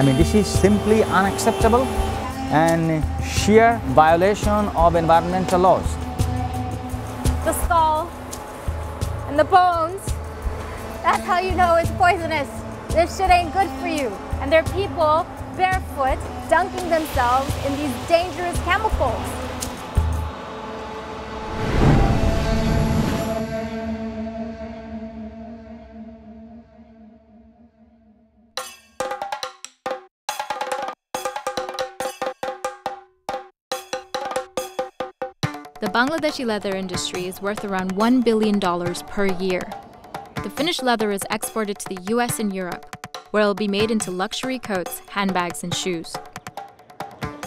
I mean, this is simply unacceptable and sheer violation of environmental laws. The skull and the bones, that's how you know it's poisonous. This shit ain't good for you. And there are people barefoot dunking themselves in these dangerous chemicals. Bangladeshi leather industry is worth around $1 billion per year. The finished leather is exported to the US and Europe, where it will be made into luxury coats, handbags, and shoes.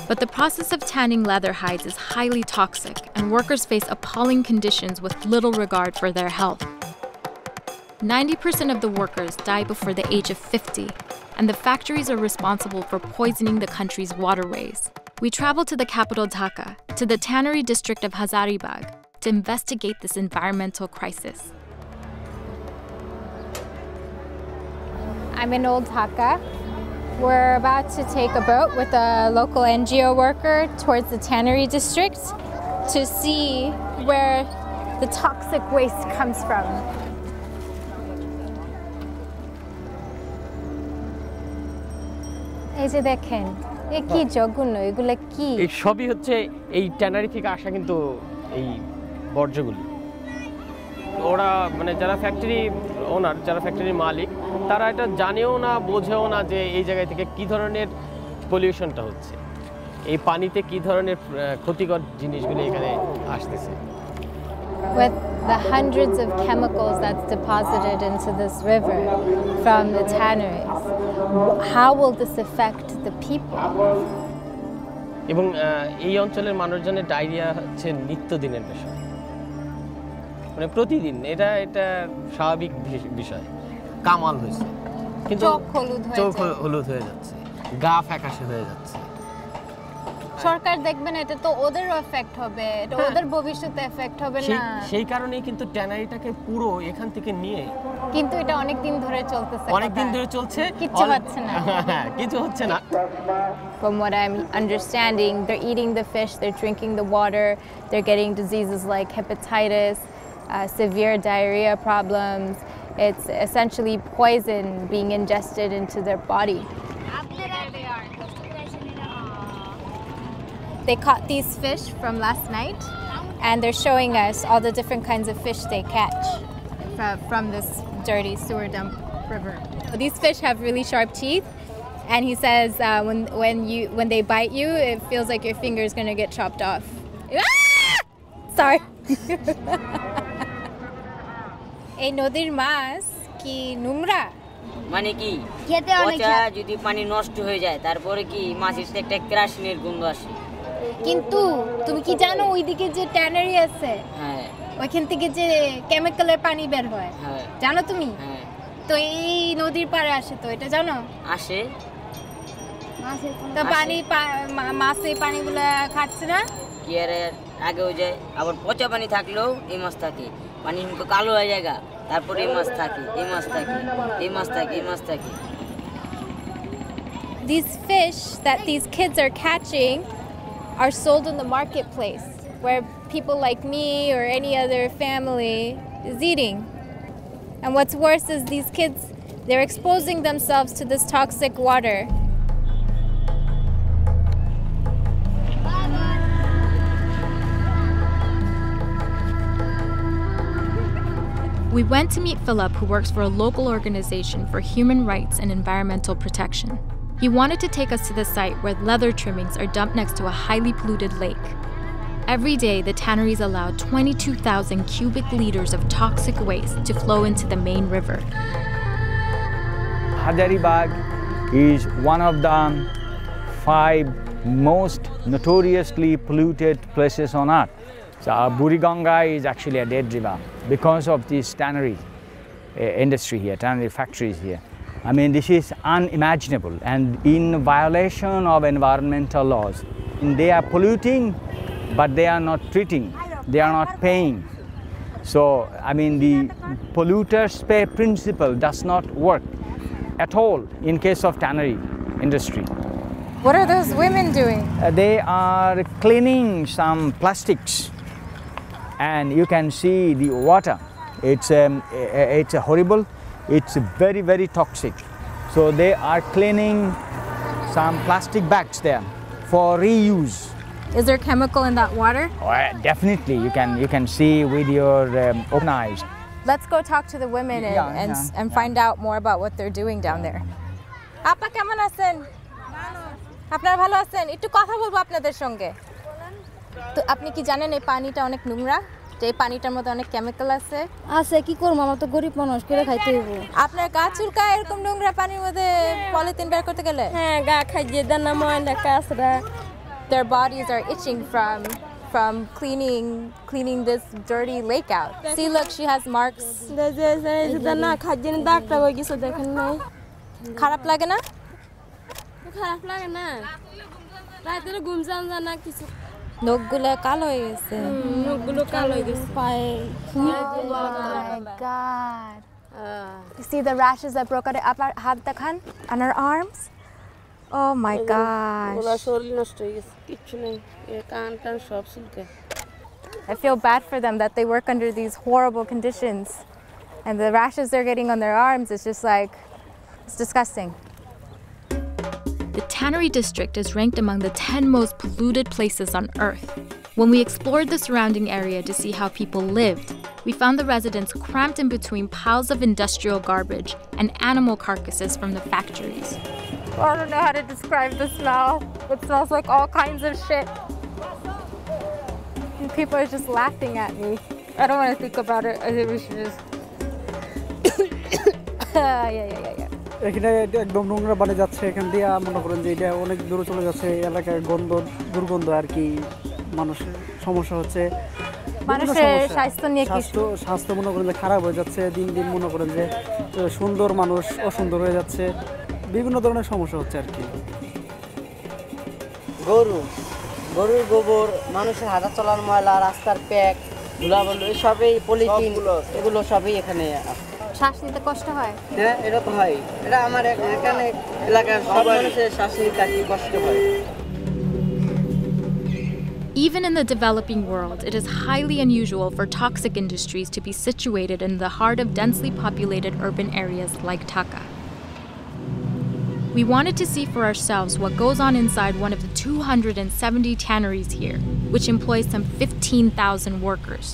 But the process of tanning leather hides is highly toxic, and workers face appalling conditions with little regard for their health. 90% of the workers die before the age of 50, and the factories are responsible for poisoning the country's waterways. We traveled to the capital Dhaka, to the tannery district of Hazaribagh, to investigate this environmental crisis. I'm in Old Dhaka. We're about to take a boat with a local NGO worker towards the tannery district to see where the toxic waste comes from. এই যে দেখেন এ কি জঘন্য এগুলা কি? এই সবই হচ্ছে এই ট্যানারি থেকে আসা কিন্তু এই বর্জ্যগুলি। ওরা মানে যারা ফ্যাক্টরি ওনার যারা ফ্যাক্টরির মালিক তারা এটা জানেও না বোঝেও না যে এই জায়গা থেকে কি ধরনের পলিউশনটা হচ্ছে। এই পানিতে কি ধরনের ক্ষতিকর জিনিসগুলি এখানে আসতেছে। With the hundreds of chemicals that's deposited into this river from the tanneries. How will this affect the people? এবং এই অঞ্চলের মানুষজনের ডায়রিয়া হচ্ছে নিত্যদিনের বিষয় মানে প্রতিদিন এটা এটা স্বাভাবিক বিষয় কামাল হয়েছে কিন্তু চোখ হলুদ হয়ে হয়ে যাচ্ছে গা ফ্যাকাশে হয়ে যাচ্ছে সরকার দেখবেন এটা তো ওদেরও এফেক্ট হবে এটা হ্যাঁ। ওদের ভবিষ্যতে এফেক্ট হবে না সেই কারণেই কিন্তু ট্যানারিটাকে পুরো এখান থেকে নিয়ে কিন্তু এটা অনেক দিন ধরে চলতেছে অনেক দিন ধরে চলছে কিচ্ছু হচ্ছে না। হ্যাঁ, কিছু হচ্ছে না From what I'm understanding, they're eating the fish, they're drinking the water, they're getting diseases like hepatitis, uh, severe diarrhea problems. It's essentially poison being ingested into their body. They caught these fish from last night, and they're showing us all the different kinds of fish they catch from, from this dirty sewer dump river. These fish have really sharp teeth, and he says uh, when when you when they bite you, it feels like your finger is gonna get chopped off. Ah! Sorry. এই নদীর মাছ কি নোংরা মানে কি খেতে অনেক পচা স্বাদ। যদি পানি নষ্ট হয়ে যায় তারপরে কি মাছের থেকে একটা কেরাসিনের গন্ধ আসে কিন্তু তুমি কি জানো ওইদিকে যে ট্যানারি আছে? হ্যাঁ। ওইখান থেকে যে কেমিক্যালের পানি বের হয়। হ্যাঁ। জানো তুমি? হ্যাঁ। তো এই নদীর পাড়ে আসে তো এটা জানো? আসে। তো পানি মাছ পানিগুলা খাচ্ছে না? কি আর এর? আগেও যায় আবার পচা পানি থাকলেও এই মাছ থাকে। পানি কালো হয়ে যায় তারপরে এই মাছ থাকে এই মাছ থাকে এই মাছ থাকে এই মাছ থাকে। These fish that these kids are catching are sold in the marketplace where people like me or any other family is eating. And what's worse is these kids, they're exposing themselves to this toxic water. We went to meet Philip, who works for a local organization for human rights and environmental protection. He wanted to take us to the site where leather trimmings are dumped next to a highly polluted lake. Every day, the tanneries allow 22,000 cubic liters of toxic waste to flow into the main river. Hazaribagh is one of the five most notoriously polluted places on earth. So uh, Buriganga is actually a dead river because of this tannery uh, industry here, tannery factories here. I mean, this is unimaginable and in violation of environmental laws. And they are polluting, but they are not treating, they are not paying. So, I mean, the polluters pay principle does not work at all in case of tannery. industry. What are those women doing? Uh, they are cleaning some plastics and you can see the water it's um, it's horrible it's very very toxic so they are cleaning some plastic bags there for reuse Is there chemical in that water? Oh, uh, definitely you can you can see with your um, open eyes Let's go talk to the women and, Yeah, and, yeah, and find out more about what they're doing down there. আপা কেমন আছেন আপনারা ভালো আছেন একটু কথা বলবো আপনাদের সঙ্গে তো আপনি কি জানেন এই পানিটা অনেক নোংরা যে এই পানিটার মধ্যে অনেক কেমিক্যাল আছে? আছে কি করব? আমার তো গরিব মানুষ করে খাইতে হইব। আপনার গা চুলকা এরকম নোংরা পানির মধ্যে পলিথিন বের করতে গেলে? হ্যাঁ গা খাইয়ে দেন না ময়লা কাঁচরা their bodies are itching from from cleaning cleaning this dirty lake out. See, look, she has marks. খারাপ লাগে না? খারাপ লাগে না। রাতের ঘুম যান কিছু। নখগুলো কালো হয়ে গেছে মুখগুলো কালো হয়ে গেছে পায়ে my god. You see the rashes that broke out up our হাত দেখান on her arms? Oh my gosh. OLA শরীর নষ্ট হয়ে গেছে কিচ্ছু নেই এ কান টান সব চুলকে I feel bad for them that they work under these horrible conditions. And the rashes they're getting on their arms is just like, it's disgusting. The Tannery District is ranked among the 10 most polluted places on Earth. When we explored the surrounding area to see how people lived, we found the residents cramped in between piles of industrial garbage and animal carcasses from the factories. I don't know how to describe the smell. It smells like all kinds of shit. And people are just laughing at me. I don't want to think about it. I think we should just. yeah, yeah, yeah, yeah. এখানে একদম নোংরা পানি যাচ্ছে এখান দিয়ে। মনে করেন যে এটা অনেক দূরে চলে যাচ্ছে এলাকায় গন্ধ দুর্গন্ধ আর কি মানুষের সমস্যা হচ্ছে। মানুষের স্বাস্থ্য নিয়ে স্বাস্থ্য স্বাস্থ্য মনে করেন যে খারাপ হয়ে যাচ্ছে দিন দিন মনে করেন যে সুন্দর মানুষ অসুন্দর হয়ে যাচ্ছে বিভিন্ন ধরনের সমস্যা হচ্ছে আর কি। গরু গরুর গোবর মানুষের হাঁটা চলার ময়লা রাস্তার প্যাক ধুলাবালু সবই পলিথিন এগুলো সবই এখানে আছে। কষ্ট হয় হ্যাঁ এটা তো হয় এটা আমার এখানে এলাকার সব মানুষের কষ্ট হয় Even in the developing world, it is highly unusual for toxic industries to be situated in the heart of densely populated urban areas like Dhaka. We wanted to see for ourselves what goes on inside one of the 270 tanneries here, which employs some 15,000 workers.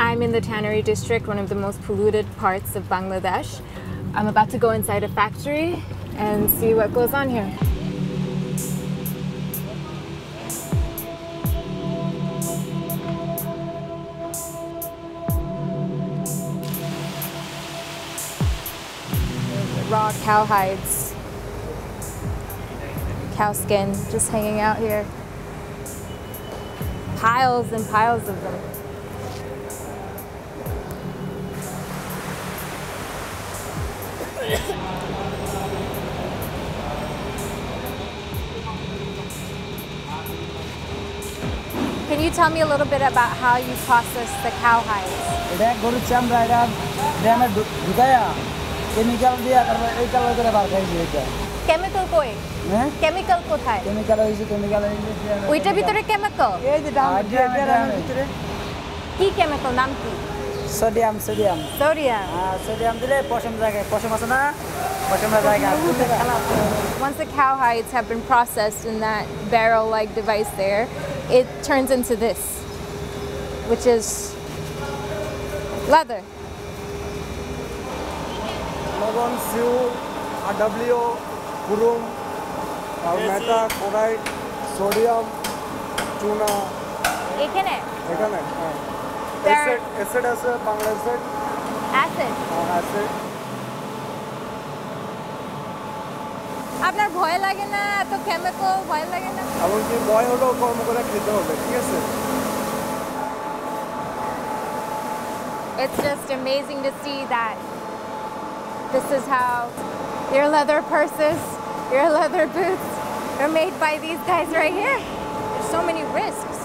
I'm in the Tannery District, one of the most polluted parts of Bangladesh. I'm about to go inside a factory and see what goes on here. Raw cow hides, cow skin just hanging out here. Piles and piles of them. you tell me a little bit about how you process the cow hides? এটা গরুর চামড়া এটা ড্যামে ঢুকায়া chemical দিয়ে তারপর এই colour করে বার খাইছি এটা কেমিক্যাল কই হ্যাঁ কেমিক্যাল কোথায় কেমিক্যাল হয়েছে কেমিক্যাল হয়েছে ওইটার ভিতরে কেমিক্যাল এই যে ড্রামের ভিতরে কি কেমিক্যাল নাম কি সোডিয়াম সোডিয়াম সোডিয়াম আর সোডিয়াম দিলে পশম জায়গায় পশম আছে না পশমের জায়গায় Once the cow hides have been processed in that barrel-like device there, it turns into this, which is leather. লবণ সিউ আর ডাব্লিউ কুরুম আর মেটা কোরাইট সোডিয়াম চুনা এখানে এখানে হ্যাঁ There- অ্যাসিড আছে বাংলা অ্যাসিড acid. আছে আপনার ভয় লাগে না এত কেমিক্যাল ভয় লাগে না এমনকি ভয় হলেও কর্ম করে খেতে হবে ঠিক আছে It's just amazing to see that this is how your leather purses, your leather boots are made by these guys right here. There's so many risks.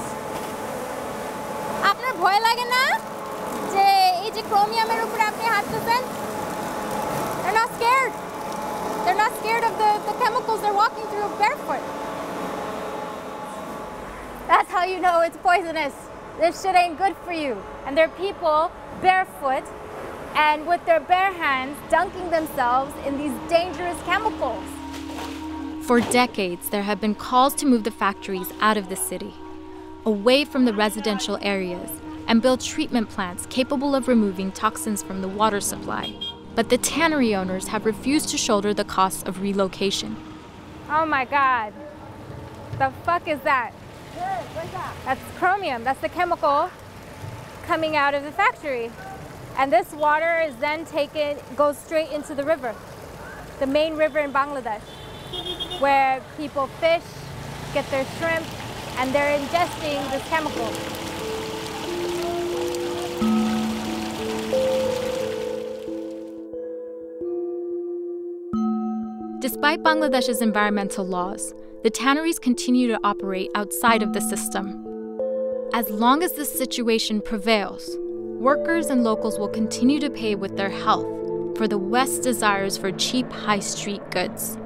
আপনার ভয় লাগে না যে এই যে ক্রোমিয়ামের উপরে আপনি হাঁটতেছেন They're not scared. They're not scared. scared of the, the chemicals they're walking through barefoot. That's how you know it's poisonous. This shit ain't good for you. And there are people barefoot and with their bare hands dunking themselves in these dangerous chemicals. For decades, there have been calls to move the factories out of the city, away from the residential areas, and build treatment plants capable of removing toxins from the water supply. But the tannery owners have refused to shoulder the costs of relocation. Oh my God. The fuck is that? That's chromium. That's the chemical coming out of the factory. And this water is then taken, goes straight into the river, the main river in Bangladesh, where people fish, get their shrimp, and they're ingesting this chemical. Despite Bangladesh's environmental laws, the tanneries continue to operate outside of the system. As long as this situation prevails, workers and locals will continue to pay with their health for the West's desires for cheap high street goods.